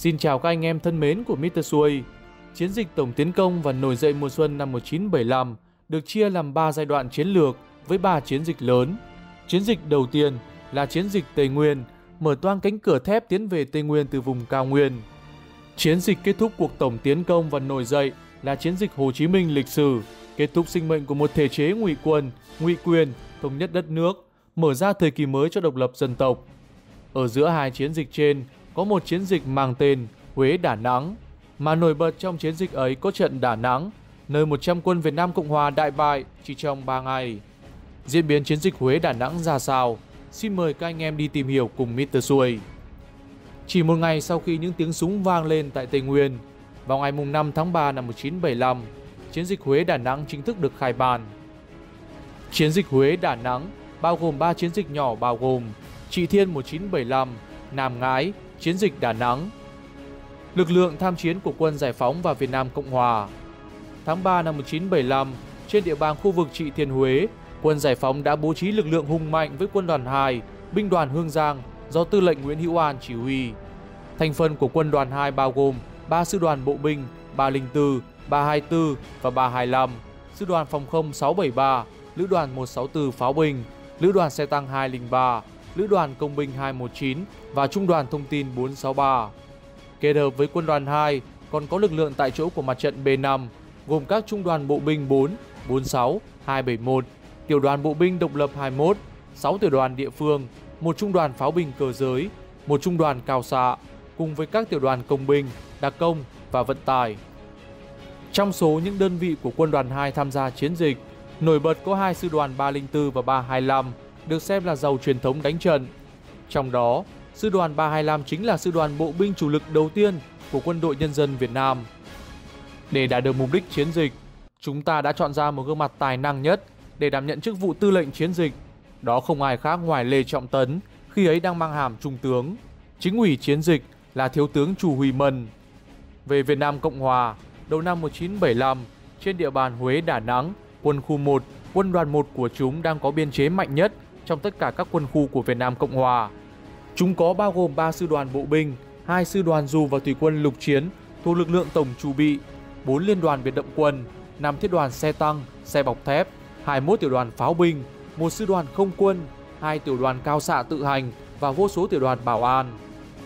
Xin chào các anh em thân mến của Mr. Xuôi. Chiến dịch tổng tiến công và nổi dậy mùa xuân năm 1975 được chia làm 3 giai đoạn chiến lược với 3 chiến dịch lớn. Chiến dịch đầu tiên là chiến dịch Tây Nguyên, mở toang cánh cửa thép tiến về Tây Nguyên từ vùng cao nguyên. Chiến dịch kết thúc cuộc tổng tiến công và nổi dậy là chiến dịch Hồ Chí Minh lịch sử, kết thúc sinh mệnh của một thể chế ngụy quân, ngụy quyền, thống nhất đất nước, mở ra thời kỳ mới cho độc lập dân tộc. Ở giữa hai chiến dịch trên có một chiến dịch mang tên Huế Đà Nẵng, mà nổi bật trong chiến dịch ấy có trận Đà Nẵng, nơi 100 quân Việt Nam Cộng Hòa đại bại chỉ trong 3 ngày. Diễn biến chiến dịch Huế Đà Nẵng ra sao? Xin mời các anh em đi tìm hiểu cùng Mr. Xuôi. Chỉ một ngày sau khi những tiếng súng vang lên tại Tây Nguyên, vào ngày 5 tháng 3 năm 1975, chiến dịch Huế Đà Nẵng chính thức được khai bàn. Chiến dịch Huế Đà Nẵng bao gồm 3 chiến dịch nhỏ bao gồm Trị Thiên 1975, Nam Ngãi, chiến dịch Đà Nẵng. Lực lượng tham chiến của quân Giải phóng và Việt Nam Cộng Hòa. Tháng 3 năm 1975, trên địa bàn khu vực Trị Thiên Huế, quân Giải phóng đã bố trí lực lượng hùng mạnh với quân đoàn 2, binh đoàn Hương Giang do tư lệnh Nguyễn Hữu An chỉ huy. Thành phần của quân đoàn 2 bao gồm 3 sư đoàn bộ binh 304, 324 và 325, sư đoàn phòng không 673, lữ đoàn 164 pháo binh, lữ đoàn xe tăng 203, lữ đoàn công binh 219 và trung đoàn thông tin 463. Kết hợp với quân đoàn 2 còn có lực lượng tại chỗ của mặt trận B5 gồm các trung đoàn bộ binh 4, 46, 271, tiểu đoàn bộ binh độc lập 21, 6 tiểu đoàn địa phương, một trung đoàn pháo binh cơ giới, một trung đoàn cao xạ cùng với các tiểu đoàn công binh, đặc công và vận tải. Trong số những đơn vị của quân đoàn 2 tham gia chiến dịch, nổi bật có hai sư đoàn 304 và 325 được xem là giàu truyền thống đánh trận. Trong đó, sư đoàn 325 chính là sư đoàn bộ binh chủ lực đầu tiên của quân đội nhân dân Việt Nam. Để đạt được mục đích chiến dịch, chúng ta đã chọn ra một gương mặt tài năng nhất để đảm nhận chức vụ tư lệnh chiến dịch. Đó không ai khác ngoài Lê Trọng Tấn, khi ấy đang mang hàm trung tướng. Chính ủy chiến dịch là thiếu tướng Chu Huy Mân. Về Việt Nam Cộng Hòa, đầu năm 1975, trên địa bàn Huế Đà Nẵng, quân khu 1, quân đoàn 1 của chúng đang có biên chế mạnh nhất trong tất cả các quân khu của Việt Nam Cộng Hòa. Chúng có bao gồm 3 sư đoàn bộ binh, 2 sư đoàn dù và thủy quân lục chiến thuộc lực lượng tổng chủ bị, 4 liên đoàn biệt động quân, 5 thiết đoàn xe tăng, xe bọc thép, 21 tiểu đoàn pháo binh, một sư đoàn không quân, hai tiểu đoàn cao xạ tự hành và vô số tiểu đoàn bảo an.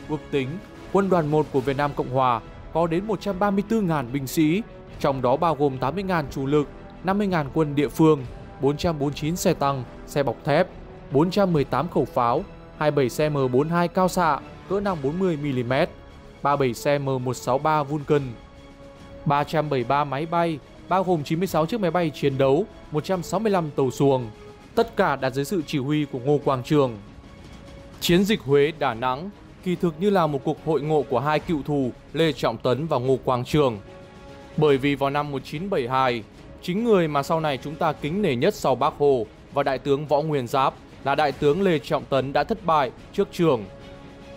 Ước tính, quân đoàn 1 của Việt Nam Cộng Hòa có đến 134.000 binh sĩ, trong đó bao gồm 80.000 chủ lực, 50.000 quân địa phương, 449 xe tăng, xe bọc thép, 418 khẩu pháo, 27 xe M42 cao xạ cỡ nòng 40mm, 37 xe M163 Vulcan, 373 máy bay, bao gồm 96 chiếc máy bay chiến đấu, 165 tàu xuồng, tất cả đặt dưới sự chỉ huy của Ngô Quang Trường. Chiến dịch Huế Đà Nẵng kỳ thực như là một cuộc hội ngộ của hai cựu thù Lê Trọng Tấn và Ngô Quang Trường. Bởi vì vào năm 1972, chính người mà sau này chúng ta kính nể nhất sau Bác Hồ và Đại tướng Võ Nguyên Giáp là Đại tướng Lê Trọng Tấn đã thất bại trước Trường.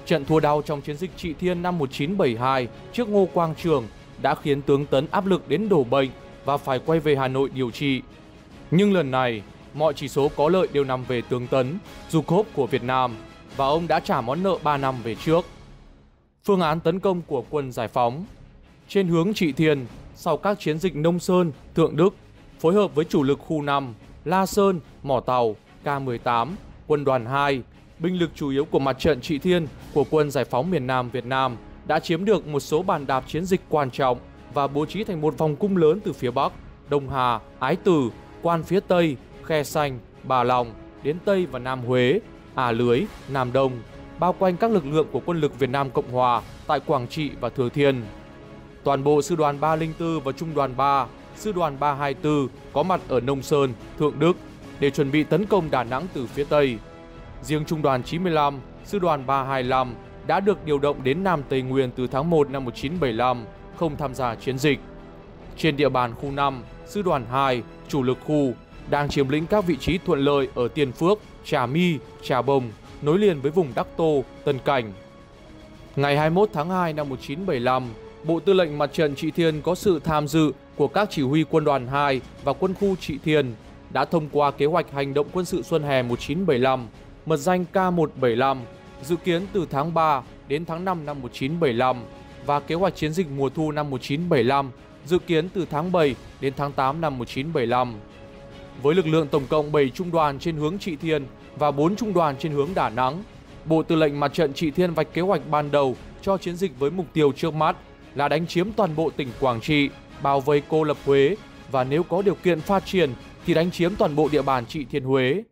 Trận thua đau trong chiến dịch Trị Thiên năm 1972 trước Ngô Quang Trường đã khiến tướng Tấn áp lực đến đổ bệnh và phải quay về Hà Nội điều trị. Nhưng lần này, mọi chỉ số có lợi đều nằm về tướng Tấn, du cốp của Việt Nam và ông đã trả món nợ 3 năm về trước. Phương án tấn công của quân giải phóng Trên hướng Trị Thiên, sau các chiến dịch Nông Sơn, Thượng Đức, phối hợp với chủ lực khu 5, La Sơn, Mỏ Tàu, K-18, quân đoàn 2, binh lực chủ yếu của mặt trận Trị Thiên của quân giải phóng miền Nam Việt Nam đã chiếm được một số bàn đạp chiến dịch quan trọng và bố trí thành một vòng cung lớn từ phía Bắc, Đông Hà, Ái Tử, Quan phía Tây, Khe Xanh, Bà Lòng đến Tây và Nam Huế, Ả Lưới, Nam Đông, bao quanh các lực lượng của quân lực Việt Nam Cộng Hòa tại Quảng Trị và Thừa Thiên. Toàn bộ sư đoàn 304 và trung đoàn 3, sư đoàn 324 có mặt ở Nông Sơn, Thượng Đức để chuẩn bị tấn công Đà Nẵng từ phía Tây. Riêng trung đoàn 95, sư đoàn 325 đã được điều động đến Nam Tây Nguyên từ tháng 1 năm 1975, không tham gia chiến dịch. Trên địa bàn khu 5, sư đoàn 2, chủ lực khu, đang chiếm lĩnh các vị trí thuận lợi ở Tiên Phước, Trà My, Trà Bồng, nối liền với vùng Đắc Tô, Tân Cảnh. Ngày 21 tháng 2 năm 1975, Bộ Tư lệnh Mặt trận Trị Thiên có sự tham dự của các chỉ huy quân đoàn 2 và quân khu Trị Thiên đã thông qua kế hoạch hành động quân sự xuân hè 1975, mật danh K175, dự kiến từ tháng 3 đến tháng 5 năm 1975, và kế hoạch chiến dịch mùa thu năm 1975 dự kiến từ tháng 7 đến tháng 8 năm 1975. Với lực lượng tổng cộng 7 trung đoàn trên hướng Trị Thiên và 4 trung đoàn trên hướng Đà Nẵng, Bộ Tư lệnh Mặt trận Trị Thiên vạch kế hoạch ban đầu cho chiến dịch với mục tiêu trước mắt là đánh chiếm toàn bộ tỉnh Quảng Trị, bao vây cô lập Huế và nếu có điều kiện phát triển thì đánh chiếm toàn bộ địa bàn Trị Thiên Huế.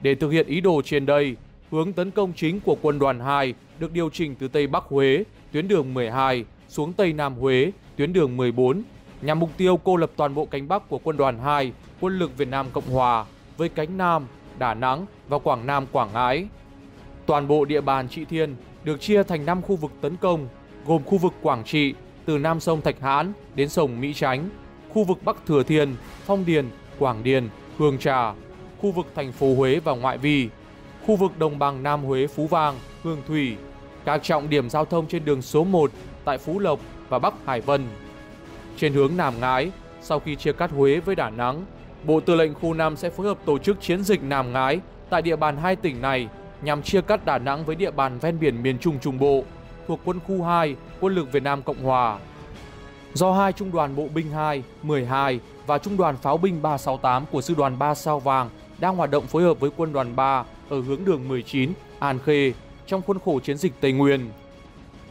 Để thực hiện ý đồ trên đây, hướng tấn công chính của quân đoàn 2 được điều chỉnh từ Tây Bắc Huế, tuyến đường 12, xuống Tây Nam Huế, tuyến đường 14, nhằm mục tiêu cô lập toàn bộ cánh Bắc của quân đoàn 2, quân lực Việt Nam Cộng Hòa, với cánh Nam, Đà Nẵng và Quảng Nam Quảng Ngãi. Toàn bộ địa bàn Trị Thiên được chia thành 5 khu vực tấn công, gồm khu vực Quảng Trị từ Nam sông Thạch Hãn đến sông Mỹ Chánh, khu vực Bắc Thừa Thiên, Phong Điền, Quảng Điền, Hương Trà, khu vực thành phố Huế và ngoại vi, khu vực đồng bằng Nam Huế Phú Vang, Hương Thủy, các trọng điểm giao thông trên đường số 1 tại Phú Lộc và Bắc Hải Vân. Trên hướng Nam Ngãi, sau khi chia cắt Huế với Đà Nẵng, Bộ Tư lệnh khu 5 sẽ phối hợp tổ chức chiến dịch Nam Ngãi tại địa bàn hai tỉnh này nhằm chia cắt Đà Nẵng với địa bàn ven biển miền Trung Trung Bộ thuộc quân khu 2, quân lực Việt Nam Cộng Hòa. Do hai trung đoàn bộ binh 2, 12 và trung đoàn pháo binh 368 của sư đoàn 3 sao vàng đang hoạt động phối hợp với quân đoàn 3 ở hướng đường 19, An Khê trong khuôn khổ chiến dịch Tây Nguyên.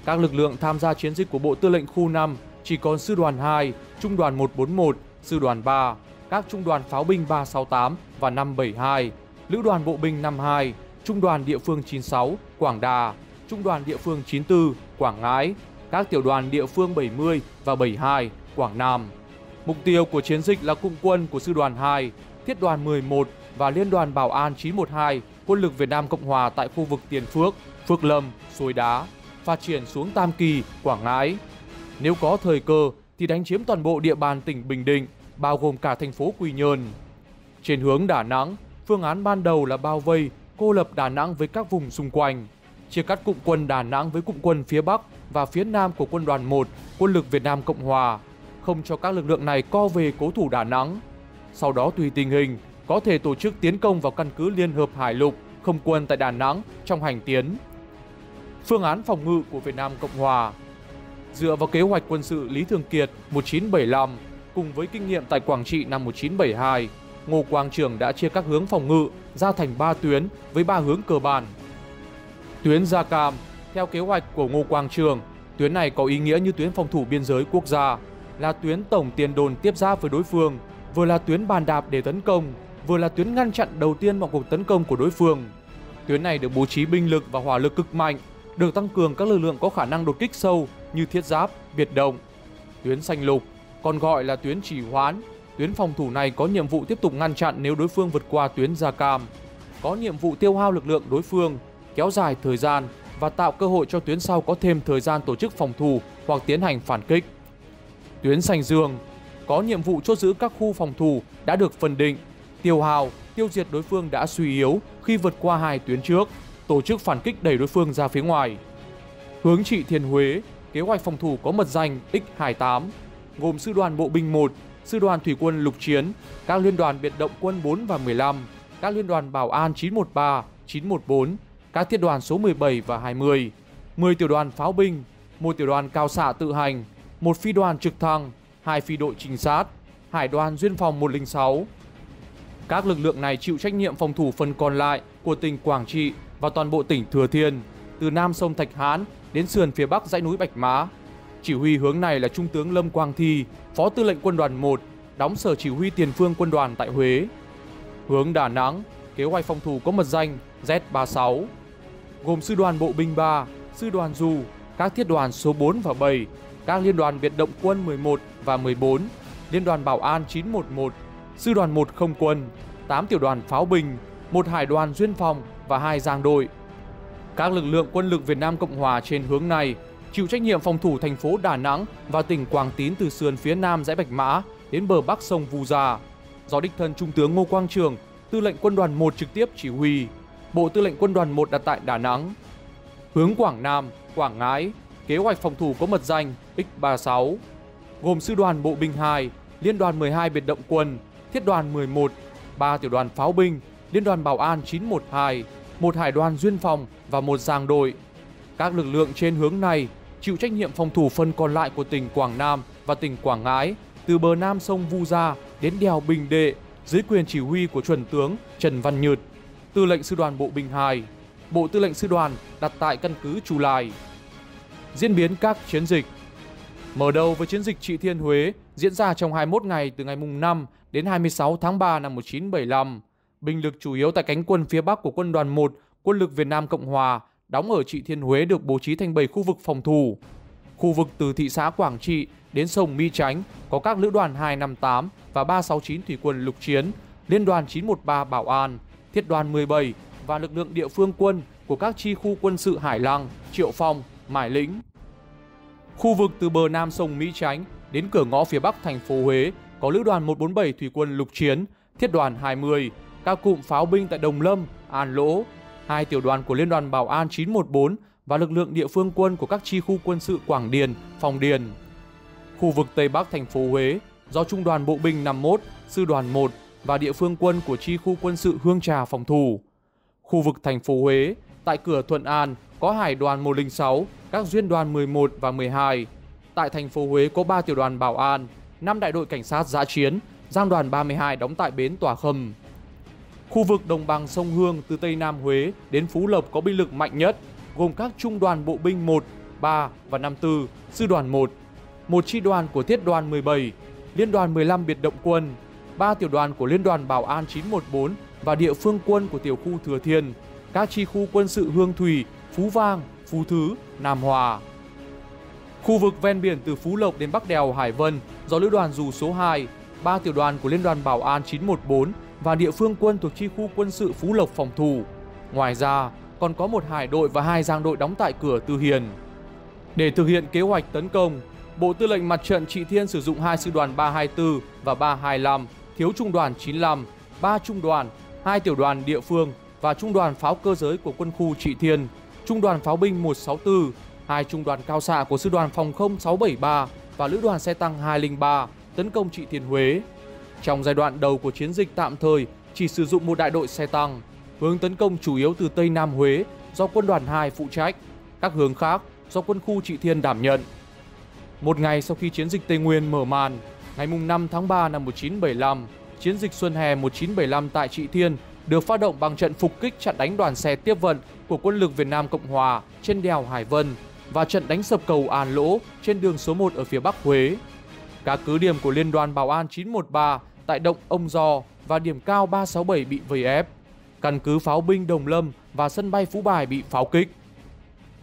Các lực lượng tham gia chiến dịch của Bộ Tư lệnh khu 5 chỉ còn sư đoàn 2, trung đoàn 141, sư đoàn 3, các trung đoàn pháo binh 368 và 572, lữ đoàn bộ binh 52, trung đoàn địa phương 96, Quảng Đà, trung đoàn địa phương 94, Quảng Ngãi, các tiểu đoàn địa phương 70 và 72, Quảng Nam. Mục tiêu của chiến dịch là cụm quân của sư đoàn 2, thiết đoàn 11 và liên đoàn bảo an 912, quân lực Việt Nam Cộng Hòa tại khu vực Tiền Phước, Phước Lâm, Suối Đá, phát triển xuống Tam Kỳ, Quảng Ngãi. Nếu có thời cơ thì đánh chiếm toàn bộ địa bàn tỉnh Bình Định, bao gồm cả thành phố Quy Nhơn. Trên hướng Đà Nẵng, phương án ban đầu là bao vây, cô lập Đà Nẵng với các vùng xung quanh, chia cắt cụm quân Đà Nẵng với cụm quân phía Bắc và phía Nam của quân đoàn 1, quân lực Việt Nam Cộng Hòa, không cho các lực lượng này co về cố thủ Đà Nẵng. Sau đó tùy tình hình, có thể tổ chức tiến công vào căn cứ Liên hợp Hải lục không quân tại Đà Nẵng trong hành tiến. Phương án phòng ngự của Việt Nam Cộng Hòa Dựa vào kế hoạch quân sự Lý Thường Kiệt 1975 cùng với kinh nghiệm tại Quảng Trị năm 1972, Ngô Quang Trường đã chia các hướng phòng ngự ra thành 3 tuyến với 3 hướng cơ bản. Tuyến Gia Cam, theo kế hoạch của Ngô Quang Trường, tuyến này có ý nghĩa như tuyến phòng thủ biên giới quốc gia, là tuyến tổng tiền đồn tiếp giáp với đối phương, vừa là tuyến bàn đạp để tấn công, vừa là tuyến ngăn chặn đầu tiên mọi cuộc tấn công của đối phương. Tuyến này được bố trí binh lực và hỏa lực cực mạnh, được tăng cường các lực lượng có khả năng đột kích sâu như thiết giáp, biệt động. Tuyến xanh lục, còn gọi là tuyến chỉ hoán, tuyến phòng thủ này có nhiệm vụ tiếp tục ngăn chặn nếu đối phương vượt qua tuyến Gia Cam. Có nhiệm vụ tiêu hao lực lượng đối phương, kéo dài thời gian và tạo cơ hội cho tuyến sau có thêm thời gian tổ chức phòng thủ hoặc tiến hành phản kích. Tuyến Sành dương có nhiệm vụ chốt giữ các khu phòng thủ đã được phân định, tiêu hào, tiêu diệt đối phương đã suy yếu khi vượt qua hai tuyến trước, tổ chức phản kích đẩy đối phương ra phía ngoài. Hướng trị Thiên Huế, kế hoạch phòng thủ có mật danh X28, gồm sư đoàn bộ binh 1, sư đoàn thủy quân lục chiến, các liên đoàn biệt động quân 4 và 15, các liên đoàn bảo an 913, 914, các thiết đoàn số 17 và 20, 10 tiểu đoàn pháo binh, một tiểu đoàn cao xạ tự hành, một phi đoàn trực thăng, hai phi đội trinh sát, hải đoàn duyên phòng 106. Các lực lượng này chịu trách nhiệm phòng thủ phần còn lại của tỉnh Quảng Trị và toàn bộ tỉnh Thừa Thiên, từ nam sông Thạch Hãn đến sườn phía bắc dãy núi Bạch Mã. Chỉ huy hướng này là Trung tướng Lâm Quang Thi, Phó Tư lệnh Quân đoàn 1, đóng sở chỉ huy tiền phương quân đoàn tại Huế. Hướng Đà Nẵng, kế hoạch phòng thủ có mật danh Z36, gồm sư đoàn bộ binh 3, sư đoàn dù, các thiết đoàn số 4 và 7, các liên đoàn biệt động quân 11 và 14, liên đoàn bảo an 911, sư đoàn 1 không quân, 8 tiểu đoàn pháo binh, một hải đoàn duyên phòng và hai giang đội. Các lực lượng quân lực Việt Nam Cộng Hòa trên hướng này chịu trách nhiệm phòng thủ thành phố Đà Nẵng và tỉnh Quảng Tín từ sườn phía nam dãy Bạch Mã đến bờ bắc sông Vu Gia. Do đích thân Trung tướng Ngô Quang Trường, tư lệnh quân đoàn 1 trực tiếp chỉ huy, Bộ Tư lệnh quân đoàn 1 đặt tại Đà Nẵng. Hướng Quảng Nam, Quảng Ngãi, kế hoạch phòng thủ có mật danh X36, gồm sư đoàn bộ binh 2, liên đoàn 12 biệt động quân, thiết đoàn 11, 3 tiểu đoàn pháo binh, liên đoàn bảo an 912, một hải đoàn duyên phòng và một giang đội. Các lực lượng trên hướng này chịu trách nhiệm phòng thủ phần còn lại của tỉnh Quảng Nam và tỉnh Quảng Ngãi từ bờ nam sông Vu Gia đến đèo Bình Đệ dưới quyền chỉ huy của chuẩn tướng Trần Văn Nhượt, tư lệnh sư đoàn bộ binh 2, bộ tư lệnh sư đoàn đặt tại căn cứ Chu Lai. Diễn biến các chiến dịch Mở đầu với chiến dịch Trị Thiên Huế diễn ra trong 21 ngày từ ngày mùng 5 đến 26 tháng 3 năm 1975. Binh lực chủ yếu tại cánh quân phía Bắc của quân đoàn 1, quân lực Việt Nam Cộng Hòa đóng ở Trị Thiên Huế được bố trí thành 7 khu vực phòng thủ. Khu vực từ thị xã Quảng Trị đến sông Mi Chánh có các lữ đoàn 258 và 369 thủy quân lục chiến, liên đoàn 913 Bảo An, thiết đoàn 17 và lực lượng địa phương quân của các chi khu quân sự Hải Lăng, Triệu Phong, Mải Lĩnh. Khu vực từ bờ nam sông Mỹ Chánh đến cửa ngõ phía bắc thành phố Huế có lữ đoàn 147 thủy quân lục chiến, thiết đoàn 20, các cụm pháo binh tại Đồng Lâm, An Lỗ, hai tiểu đoàn của Liên đoàn Bảo an 914 và lực lượng địa phương quân của các chi khu quân sự Quảng Điền, Phòng Điền. Khu vực Tây Bắc thành phố Huế do Trung đoàn Bộ binh 51, Sư đoàn 1 và địa phương quân của chi khu quân sự Hương Trà phòng thủ. Khu vực thành phố Huế, tại cửa Thuận An có Hải đoàn 106, các duyên đoàn 11 và 12. Tại thành phố Huế có 3 tiểu đoàn bảo an, 5 đại đội cảnh sát giã chiến, giang đoàn 32 đóng tại bến Tòa Khâm. Khu vực đồng bằng sông Hương từ Tây Nam Huế đến Phú Lộc có binh lực mạnh nhất, gồm các trung đoàn bộ binh 1, 3 và 54, sư đoàn 1, một chi đoàn của thiết đoàn 17, liên đoàn 15 biệt động quân, 3 tiểu đoàn của liên đoàn bảo an 914 và địa phương quân của tiểu khu Thừa Thiên, các chi khu quân sự Hương Thủy, Phú Vang, Phú Thứ, Nam Hòa. Khu vực ven biển từ Phú Lộc đến Bắc Đèo, Hải Vân do lữ đoàn dù số 2, ba tiểu đoàn của liên đoàn bảo an 914 và địa phương quân thuộc chi khu quân sự Phú Lộc phòng thủ. Ngoài ra, còn có một hải đội và hai giang đội đóng tại cửa Tư Hiền. Để thực hiện kế hoạch tấn công, Bộ Tư lệnh Mặt trận Trị Thiên sử dụng hai sư đoàn 324 và 325, thiếu trung đoàn 95, 3 trung đoàn, hai tiểu đoàn địa phương và trung đoàn pháo cơ giới của quân khu Trị Thiên, trung đoàn pháo binh 164, hai trung đoàn cao xạ của sư đoàn phòng không 673 và lữ đoàn xe tăng 203 tấn công Trị Thiên Huế. Trong giai đoạn đầu của chiến dịch tạm thời chỉ sử dụng một đại đội xe tăng, hướng tấn công chủ yếu từ Tây Nam Huế do quân đoàn 2 phụ trách, các hướng khác do quân khu Trị Thiên đảm nhận. Một ngày sau khi chiến dịch Tây Nguyên mở màn, ngày 5 tháng 3 năm 1975, chiến dịch Xuân Hè 1975 tại Trị Thiên được phát động bằng trận phục kích chặn đánh đoàn xe tiếp vận của quân lực Việt Nam Cộng Hòa trên đèo Hải Vân và trận đánh sập cầu An Lỗ trên đường số 1 ở phía Bắc Huế. Các cứ điểm của Liên đoàn Bảo an 913 tại động Ông Giò và điểm cao 367 bị vây ép. Căn cứ pháo binh Đồng Lâm và sân bay Phú Bài bị pháo kích.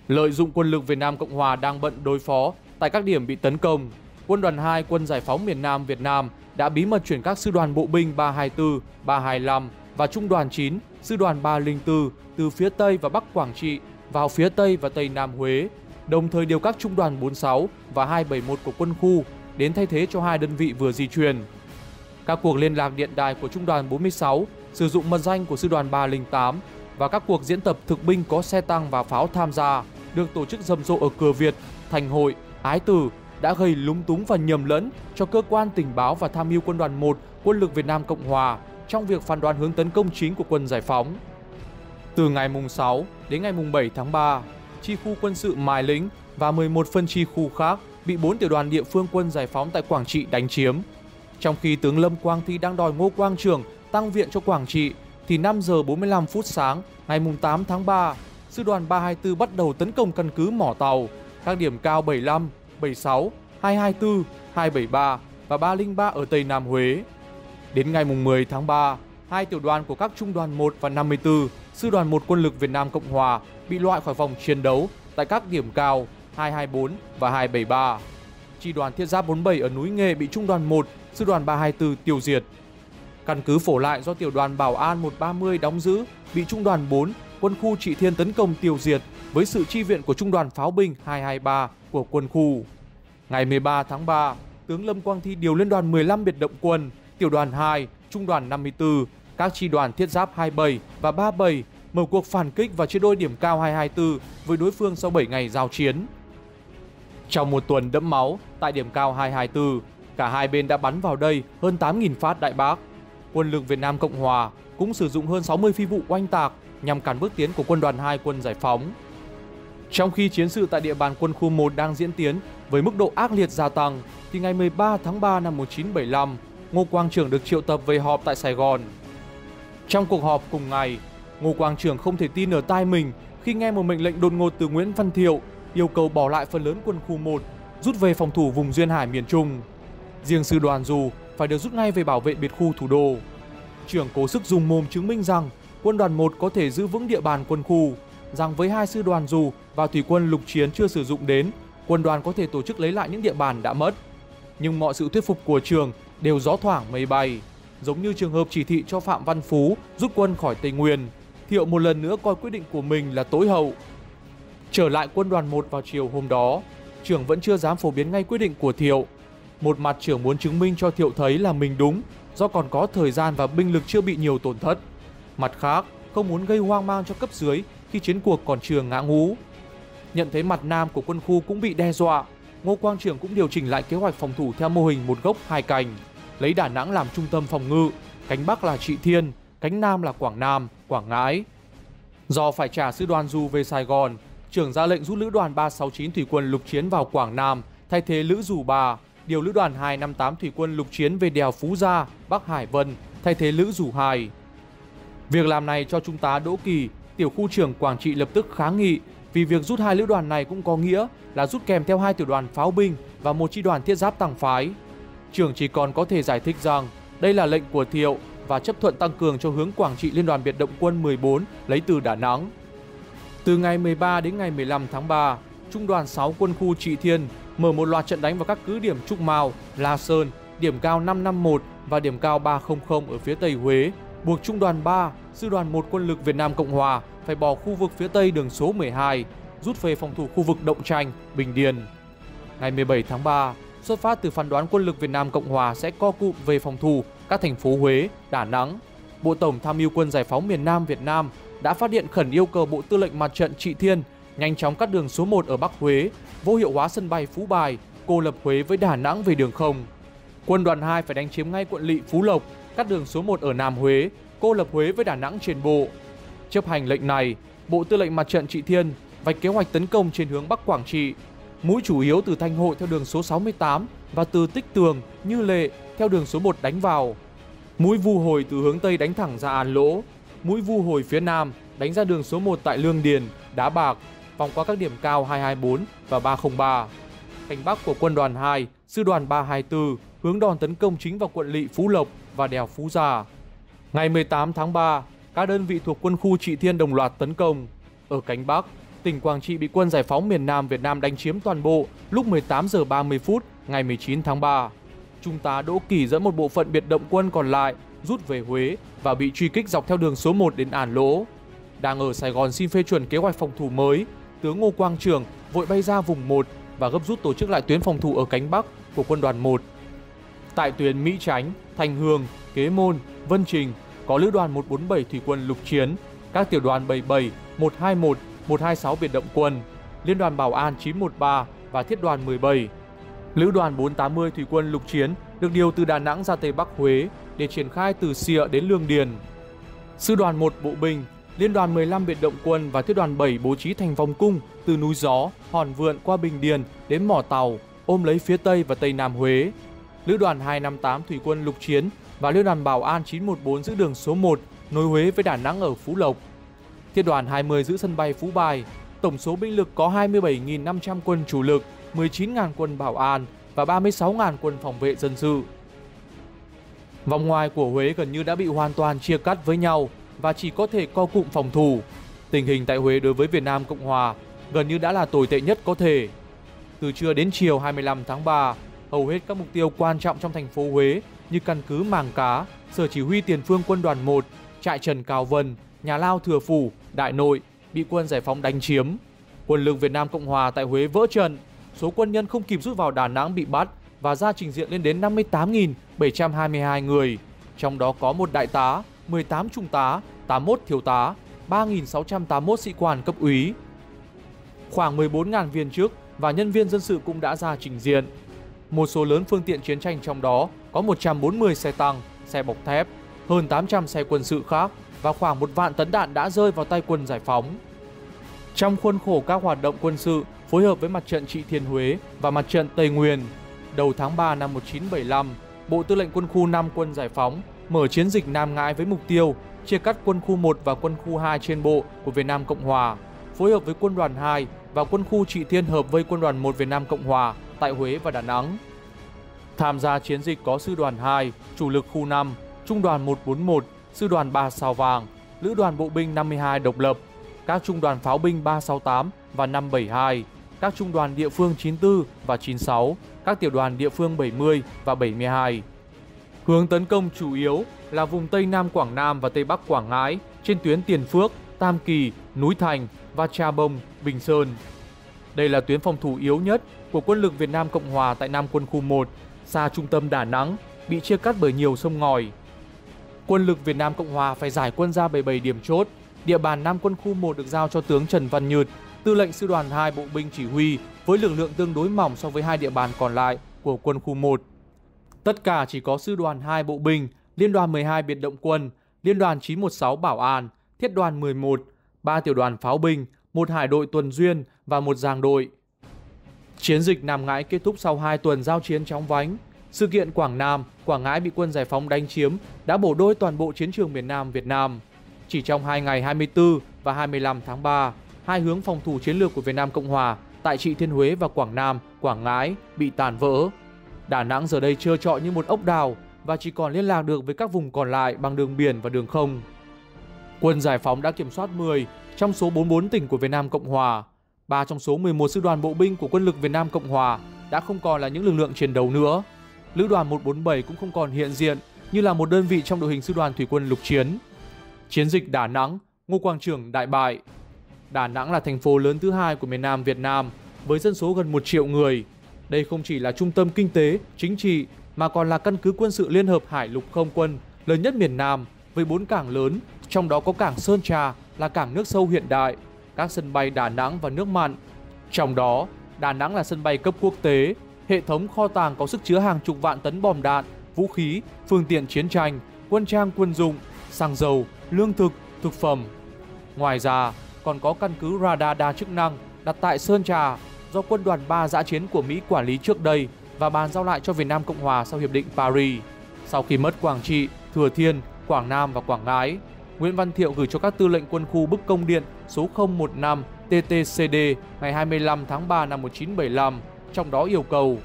Lợi dụng quân lực Việt Nam Cộng Hòa đang bận đối phó tại các điểm bị tấn công, Quân đoàn 2 Quân Giải phóng miền Nam Việt Nam đã bí mật chuyển các sư đoàn bộ binh 324, 325 và trung đoàn 9, sư đoàn 304 từ phía Tây và Bắc Quảng Trị vào phía Tây và Tây Nam Huế, đồng thời điều các trung đoàn 46 và 271 của quân khu đến thay thế cho hai đơn vị vừa di chuyển. Các cuộc liên lạc điện đài của trung đoàn 46 sử dụng mật danh của sư đoàn 308 và các cuộc diễn tập thực binh có xe tăng và pháo tham gia được tổ chức rầm rộ ở cửa Việt, Thành Hội, Ái Tử đã gây lúng túng và nhầm lẫn cho cơ quan tình báo và tham mưu quân đoàn 1 quân lực Việt Nam Cộng Hòa trong việc phán đoán hướng tấn công chính của quân giải phóng. Từ ngày mùng 6 đến ngày mùng 7 tháng 3, chi khu quân sự Mai Lĩnh và 11 phân chi khu khác bị 4 tiểu đoàn địa phương quân giải phóng tại Quảng Trị đánh chiếm. Trong khi tướng Lâm Quang Thi đang đòi Ngô Quang Trường tăng viện cho Quảng Trị, thì 5 giờ 45 phút sáng ngày mùng 8 tháng 3, sư đoàn 324 bắt đầu tấn công căn cứ mỏ tàu, các điểm cao 75, 76, 224, 273 và 303 ở Tây Nam Huế. Đến ngày 10 tháng 3, hai tiểu đoàn của các trung đoàn 1 và 54, sư đoàn 1 quân lực Việt Nam Cộng Hòa bị loại khỏi vòng chiến đấu tại các điểm cao 224 và 273. Chi đoàn thiết giáp 47 ở núi Nghề bị trung đoàn 1, sư đoàn 324 tiêu diệt. Căn cứ phổ lại do tiểu đoàn Bảo An 130 đóng giữ bị trung đoàn 4, quân khu Trị Thiên tấn công tiêu diệt với sự chi viện của trung đoàn pháo binh 223 của quân khu. Ngày 13 tháng 3, tướng Lâm Quang Thi điều lên đoàn 15 biệt động quân, tiểu đoàn 2, trung đoàn 54, các chi đoàn thiết giáp 27 và 37 mở cuộc phản kích và chia đôi điểm cao 224 với đối phương sau 7 ngày giao chiến. Trong một tuần đẫm máu tại điểm cao 224, cả hai bên đã bắn vào đây hơn 8.000 phát đại bác. Quân lực Việt Nam Cộng Hòa cũng sử dụng hơn 60 phi vụ oanh tạc nhằm cản bước tiến của quân đoàn 2 quân giải phóng. Trong khi chiến sự tại địa bàn quân khu 1 đang diễn tiến với mức độ ác liệt gia tăng, thì ngày 13 tháng 3 năm 1975, Ngô Quang Trường được triệu tập về họp tại Sài Gòn. Trong cuộc họp cùng ngày, Ngô Quang Trường không thể tin ở tai mình khi nghe một mệnh lệnh đột ngột từ Nguyễn Văn Thiệu yêu cầu bỏ lại phần lớn quân khu 1, rút về phòng thủ vùng Duyên Hải miền Trung. Riêng sư đoàn dù phải được rút ngay về bảo vệ biệt khu thủ đô. Trưởng cố sức dùng mồm chứng minh rằng quân đoàn 1 có thể giữ vững địa bàn quân khu, rằng với hai sư đoàn dù và thủy quân lục chiến chưa sử dụng đến, quân đoàn có thể tổ chức lấy lại những địa bàn đã mất. Nhưng mọi sự thuyết phục của trường đều gió thoảng mây bay, giống như trường hợp chỉ thị cho Phạm Văn Phú rút quân khỏi Tây Nguyên. Thiệu một lần nữa coi quyết định của mình là tối hậu. Trở lại quân đoàn 1 vào chiều hôm đó, trưởng vẫn chưa dám phổ biến ngay quyết định của Thiệu. Một mặt trưởng muốn chứng minh cho Thiệu thấy là mình đúng do còn có thời gian và binh lực chưa bị nhiều tổn thất. Mặt khác, không muốn gây hoang mang cho cấp dưới khi chiến cuộc còn chưa ngã ngũ. Nhận thấy mặt nam của quân khu cũng bị đe dọa, Ngô Quang Trường cũng điều chỉnh lại kế hoạch phòng thủ theo mô hình một gốc hai cành, lấy Đà Nẵng làm trung tâm phòng ngự, cánh Bắc là Trị Thiên, cánh Nam là Quảng Nam, Quảng Ngãi. Do phải trả sư đoàn du về Sài Gòn, trưởng ra lệnh rút lữ đoàn 369 thủy quân lục chiến vào Quảng Nam thay thế lữ dù bà, điều lữ đoàn 258 thủy quân lục chiến về đèo Phú Gia, Bắc Hải Vân thay thế lữ dù hài. Việc làm này cho Trung tá Đỗ Kỳ, tiểu khu trưởng Quảng Trị lập tức kháng nghị vì việc rút hai lữ đoàn này cũng có nghĩa là rút kèm theo hai tiểu đoàn pháo binh và một chi đoàn thiết giáp tăng phái. Trưởng chỉ còn có thể giải thích rằng đây là lệnh của Thiệu và chấp thuận tăng cường cho hướng Quảng Trị Liên đoàn biệt động quân 14 lấy từ Đà Nẵng. Từ ngày 13 đến ngày 15 tháng 3, Trung đoàn 6 quân khu Trị Thiên mở một loạt trận đánh vào các cứ điểm Trúc Mao, La Sơn, điểm cao 551 và điểm cao 300 ở phía Tây Huế, buộc Trung đoàn 3, Sư đoàn 1 quân lực Việt Nam Cộng Hòa phải bỏ khu vực phía Tây đường số 12, rút về phòng thủ khu vực Động Tranh, Bình Điền. Ngày 17 tháng 3, xuất phát từ phán đoán quân lực Việt Nam Cộng Hòa sẽ co cụm về phòng thủ các thành phố Huế, Đà Nẵng. Bộ Tổng tham mưu quân giải phóng miền Nam Việt Nam đã phát điện khẩn yêu cầu Bộ Tư lệnh Mặt trận Trị Thiên nhanh chóng cắt đường số 1 ở Bắc Huế, vô hiệu hóa sân bay Phú Bài, cô lập Huế với Đà Nẵng về đường không. Quân đoàn 2 phải đánh chiếm ngay quận lỵ Phú Lộc, cắt đường số 1 ở Nam Huế, cô lập Huế với Đà Nẵng trên bộ. Chấp hành lệnh này, Bộ Tư lệnh Mặt trận Trị Thiên vạch kế hoạch tấn công trên hướng Bắc Quảng Trị. Mũi chủ yếu từ Thanh Hội theo đường số 68 và từ Tích Tường, Như Lệ theo đường số 1 đánh vào. Mũi vu hồi từ hướng Tây đánh thẳng ra An Lỗ. Mũi vu hồi phía Nam đánh ra đường số 1 tại Lương Điền, Đá Bạc, vòng qua các điểm cao 224 và 303. Cánh Bắc của quân đoàn 2, sư đoàn 324 hướng đòn tấn công chính vào quận lỵ Phú Lộc và đèo Phú Già. Ngày 18 tháng 3, các đơn vị thuộc quân khu Trị Thiên đồng loạt tấn công. Ở cánh Bắc, tỉnh Quảng Trị bị quân giải phóng miền Nam Việt Nam đánh chiếm toàn bộ lúc 18 giờ 30 phút ngày 19 tháng 3. Trung tá Đỗ Kỳ dẫn một bộ phận biệt động quân còn lại rút về Huế và bị truy kích dọc theo đường số 1 đến Ản Lỗ. Đang ở Sài Gòn xin phê chuẩn kế hoạch phòng thủ mới, tướng Ngô Quang Trường vội bay ra vùng 1 và gấp rút tổ chức lại tuyến phòng thủ ở cánh Bắc của quân đoàn 1. Tại tuyến Mỹ Chánh, Thành Hương, Kế Môn, Vân Trình có lữ đoàn 147 thủy quân lục chiến, các tiểu đoàn 77, 121, 126 biệt động quân, liên đoàn Bảo an 913 và thiết đoàn 17. Lữ đoàn 480 thủy quân lục chiến được điều từ Đà Nẵng ra Tây Bắc Huế để triển khai từ Sịa đến Lương Điền. Sư đoàn 1 bộ binh, liên đoàn 15 biệt động quân và thiết đoàn 7 bố trí thành vòng cung từ núi Gió, Hòn Vượn qua Bình Điền đến Mỏ Tàu, ôm lấy phía Tây và Tây Nam Huế. Lữ đoàn 258 thủy quân lục chiến và Lữ đoàn Bảo an 914 giữ đường số 1 nối Huế với Đà Nẵng ở Phú Lộc. Thiết đoàn 20 giữ sân bay Phú Bài. Tổng số binh lực có 27.500 quân chủ lực, 19.000 quân bảo an và 36.000 quân phòng vệ dân sự. Vòng ngoài của Huế gần như đã bị hoàn toàn chia cắt với nhau và chỉ có thể co cụm phòng thủ. Tình hình tại Huế đối với Việt Nam Cộng Hòa gần như đã là tồi tệ nhất có thể. Từ trưa đến chiều 25 tháng 3, hầu hết các mục tiêu quan trọng trong thành phố Huế như căn cứ Màng Cá, Sở Chỉ huy Tiền phương Quân đoàn 1, trại Trần Cao Vân, nhà lao Thừa Phủ, Đại Nội bị quân giải phóng đánh chiếm. Quân lực Việt Nam Cộng Hòa tại Huế vỡ trận, số quân nhân không kịp rút vào Đà Nẵng bị bắt và ra trình diện lên đến 58.722 người, trong đó có một đại tá, 18 trung tá, 81 thiếu tá, 3.681 sĩ quan cấp úy. Khoảng 14.000 viên chức và nhân viên dân sự cũng đã ra trình diện. Một số lớn phương tiện chiến tranh trong đó có 140 xe tăng, xe bọc thép, hơn 800 xe quân sự khác và khoảng một vạn tấn đạn đã rơi vào tay quân giải phóng. Trong khuôn khổ các hoạt động quân sự phối hợp với mặt trận Trị Thiên Huế và mặt trận Tây Nguyên, đầu tháng 3 năm 1975, Bộ Tư lệnh Quân khu 5 Quân Giải phóng mở chiến dịch Nam Ngãi với mục tiêu chia cắt quân khu 1 và quân khu 2 trên bộ của Việt Nam Cộng Hòa, phối hợp với quân đoàn 2 và quân khu Trị Thiên hợp với quân đoàn 1 Việt Nam Cộng Hòa tại Huế và Đà Nẵng. Tham gia chiến dịch có sư đoàn 2, chủ lực khu 5, trung đoàn 141, sư đoàn 3 sao vàng, lữ đoàn bộ binh 52 độc lập, các trung đoàn pháo binh 368 và 572, các trung đoàn địa phương 94 và 96, các tiểu đoàn địa phương 70 và 72. Hướng tấn công chủ yếu là vùng Tây Nam Quảng Nam và Tây Bắc Quảng Ngãi trên tuyến Tiền Phước, Tam Kỳ, Núi Thành và Trà Bông, Bình Sơn. Đây là tuyến phòng thủ yếu nhất của quân lực Việt Nam Cộng Hòa tại Nam quân khu 1, xa trung tâm Đà Nẵng, bị chia cắt bởi nhiều sông ngòi. Quân lực Việt Nam Cộng Hòa phải giải quân ra 77 điểm chốt. Địa bàn Nam quân khu 1 được giao cho tướng Trần Văn Nhượt, tư lệnh sư đoàn 2 bộ binh chỉ huy với lực lượng tương đối mỏng so với hai địa bàn còn lại của quân khu 1. Tất cả chỉ có sư đoàn 2 bộ binh, liên đoàn 12 biệt động quân, liên đoàn 916 Bảo An, thiết đoàn 11, 3 tiểu đoàn pháo binh, một hải đội tuần duyên và một giàng đội. Chiến dịch Nam Ngãi kết thúc sau 2 tuần giao chiến chóng vánh. Sự kiện Quảng Nam, Quảng Ngãi bị quân giải phóng đánh chiếm đã bổ đôi toàn bộ chiến trường miền Nam Việt Nam. Chỉ trong 2 ngày 24 và 25 tháng 3, hai hướng phòng thủ chiến lược của Việt Nam Cộng Hòa tại Trị Thiên Huế và Quảng Nam, Quảng Ngãi bị tàn vỡ. Đà Nẵng giờ đây trơ trọi như một ốc đào và chỉ còn liên lạc được với các vùng còn lại bằng đường biển và đường không. Quân giải phóng đã kiểm soát 10 trong số 44 tỉnh của Việt Nam Cộng Hòa. Ba trong số 11 sư đoàn bộ binh của quân lực Việt Nam Cộng Hòa đã không còn là những lực lượng chiến đấu nữa. Lữ đoàn 147 cũng không còn hiện diện như là một đơn vị trong đội hình sư đoàn thủy quân lục chiến. Chiến dịch Đà Nẵng, Ngô Quang Trường đại bại. Đà Nẵng là thành phố lớn thứ hai của miền Nam Việt Nam với dân số gần 1 triệu người. Đây không chỉ là trung tâm kinh tế, chính trị mà còn là căn cứ quân sự liên hợp hải lục không quân lớn nhất miền Nam với bốn cảng lớn, trong đó có cảng Sơn Trà là cảng nước sâu hiện đại, các sân bay Đà Nẵng và nước mặn. Trong đó, Đà Nẵng là sân bay cấp quốc tế, hệ thống kho tàng có sức chứa hàng chục vạn tấn bom đạn, vũ khí, phương tiện chiến tranh, quân trang quân dụng, xăng dầu, lương thực, thực phẩm. Ngoài ra, còn có căn cứ radar đa chức năng đặt tại Sơn Trà do quân đoàn 3 giã chiến của Mỹ quản lý trước đây và bàn giao lại cho Việt Nam Cộng Hòa sau Hiệp định Paris. Sau khi mất Quảng Trị, Thừa Thiên, Quảng Nam và Quảng Ngãi, Nguyễn Văn Thiệu gửi cho các tư lệnh quân khu bức công điện số 015 TTCD ngày 25 tháng 3 năm 1975, trong đó yêu cầu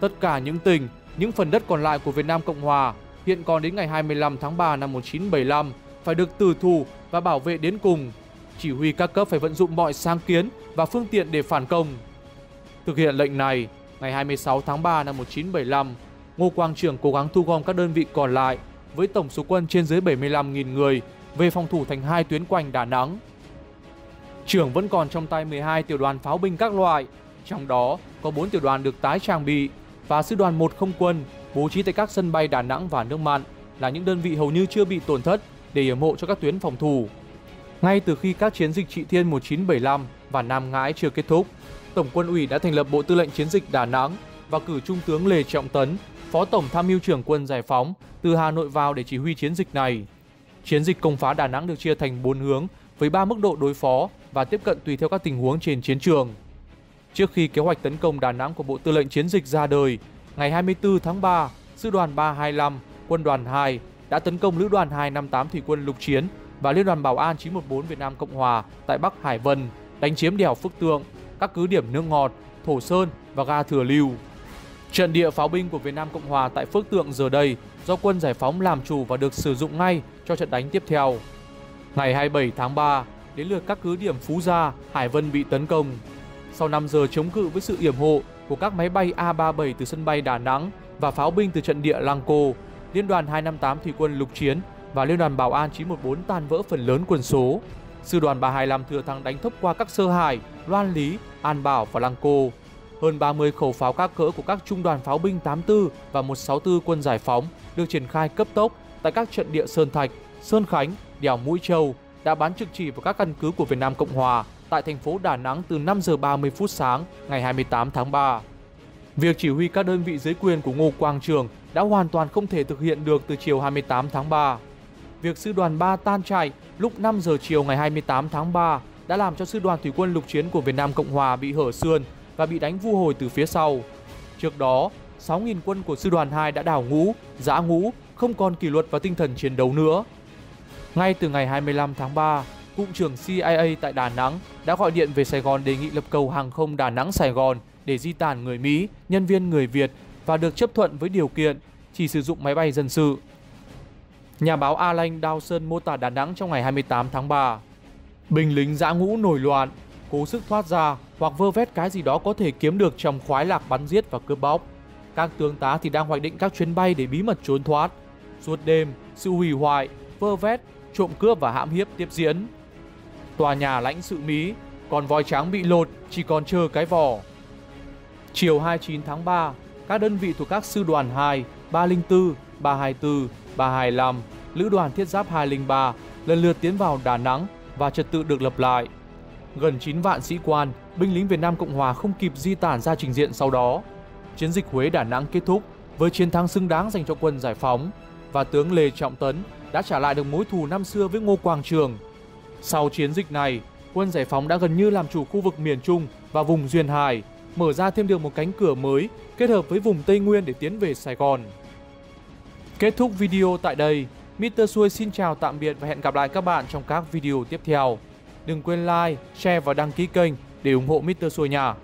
tất cả những tỉnh, những phần đất còn lại của Việt Nam Cộng Hòa hiện còn đến ngày 25 tháng 3 năm 1975 phải được từ thủ và bảo vệ đến cùng. Chỉ huy các cấp phải vận dụng mọi sáng kiến và phương tiện để phản công. Thực hiện lệnh này, ngày 26 tháng 3 năm 1975, Ngô Quang Trường cố gắng thu gom các đơn vị còn lại với tổng số quân trên dưới 75.000 người về phòng thủ thành hai tuyến quanh Đà Nẵng. Trưởng vẫn còn trong tay 12 tiểu đoàn pháo binh các loại, trong đó có 4 tiểu đoàn được tái trang bị và sư đoàn 1 không quân bố trí tại các sân bay Đà Nẵng và nước mặn là những đơn vị hầu như chưa bị tổn thất để yểm hộ cho các tuyến phòng thủ. Ngay từ khi các chiến dịch Trị Thiên 1975 và Nam Ngãi chưa kết thúc, Tổng quân ủy đã thành lập Bộ Tư lệnh Chiến dịch Đà Nẵng và cử Trung tướng Lê Trọng Tấn, Phó Tổng tham mưu trưởng quân giải phóng từ Hà Nội vào để chỉ huy chiến dịch này. Chiến dịch công phá Đà Nẵng được chia thành 4 hướng với 3 mức độ đối phó và tiếp cận tùy theo các tình huống trên chiến trường. Trước khi kế hoạch tấn công Đà Nẵng của Bộ Tư lệnh Chiến dịch ra đời, ngày 24 tháng 3, Sư đoàn 325, Quân đoàn 2 đã tấn công Lữ đoàn 258 Thủy quân lục chiến và Liên đoàn Bảo an 914 Việt Nam Cộng Hòa tại Bắc Hải Vân, đánh chiếm đèo Phước Tượng, các cứ điểm nước ngọt, Thổ Sơn và ga Thừa Lưu. Trận địa pháo binh của Việt Nam Cộng Hòa tại Phước Tượng giờ đây do quân giải phóng làm chủ và được sử dụng ngay cho trận đánh tiếp theo. Ngày 27 tháng 3, đến lượt các cứ điểm Phú Gia, Hải Vân bị tấn công. Sau 5 giờ chống cự với sự yểm hộ của các máy bay A-37 từ sân bay Đà Nẵng và pháo binh từ trận địa Lăng Cô, Liên đoàn 258 Thủy quân lục chiến và Liên đoàn Bảo an 914 tan vỡ phần lớn quân số. Sư đoàn 325 thừa thắng đánh thốc qua các sơ hải, Loan Lý, An Bảo và Lăng Cô. Hơn 30 khẩu pháo các cỡ của các trung đoàn pháo binh 84 và 164 quân giải phóng được triển khai cấp tốc tại các trận địa Sơn Thạch, Sơn Khánh, đèo Mũi Châu đã bắn trực chỉ vào các căn cứ của Việt Nam Cộng Hòa tại thành phố Đà Nẵng từ 5 giờ 30 phút sáng ngày 28 tháng 3. Việc chỉ huy các đơn vị dưới quyền của Ngô Quang Trường đã hoàn toàn không thể thực hiện được từ chiều 28 tháng 3. Việc sư đoàn 3 tan chạy lúc 5 giờ chiều ngày 28 tháng 3 đã làm cho sư đoàn thủy quân lục chiến của Việt Nam Cộng Hòa bị hở sườn và bị đánh vu hồi từ phía sau. Trước đó, 6.000 quân của sư đoàn 2 đã đảo ngũ, giã ngũ, không còn kỷ luật và tinh thần chiến đấu nữa. Ngay từ ngày 25 tháng 3, Cụm trưởng CIA tại Đà Nẵng đã gọi điện về Sài Gòn đề nghị lập cầu hàng không Đà Nẵng Sài Gòn để di tản người Mỹ, nhân viên người Việt và được chấp thuận với điều kiện chỉ sử dụng máy bay dân sự. Nhà báo Alan Dawson mô tả Đà Nẵng trong ngày 28 tháng 3. Binh lính dã ngũ nổi loạn, cố sức thoát ra hoặc vơ vét cái gì đó có thể kiếm được trong khoái lạc bắn giết và cướp bóc. Các tướng tá thì đang hoạch định các chuyến bay để bí mật trốn thoát. Suốt đêm, sự hủy hoại, vơ vét, trộm cướp và hãm hiếp tiếp diễn. Tòa nhà lãnh sự Mỹ, còn voi trắng bị lột chỉ còn chờ cái vỏ. Chiều 29 tháng 3, các đơn vị thuộc các sư đoàn 2, 304, 324, 325, Lữ đoàn Thiết giáp 203 lần lượt tiến vào Đà Nẵng và trật tự được lập lại. Gần 9 vạn sĩ quan, binh lính Việt Nam Cộng Hòa không kịp di tản ra trình diện sau đó. Chiến dịch Huế Đà Nẵng kết thúc với chiến thắng xứng đáng dành cho quân giải phóng và tướng Lê Trọng Tấn đã trả lại được mối thù năm xưa với Ngô Quang Trường. Sau chiến dịch này, quân giải phóng đã gần như làm chủ khu vực miền Trung và vùng Duyên Hải, mở ra thêm được một cánh cửa mới kết hợp với vùng Tây Nguyên để tiến về Sài Gòn. Kết thúc video tại đây, Mr. Xuôi xin chào tạm biệt và hẹn gặp lại các bạn trong các video tiếp theo. Đừng quên like, share và đăng ký kênh để ủng hộ Mr. Xuôi nha.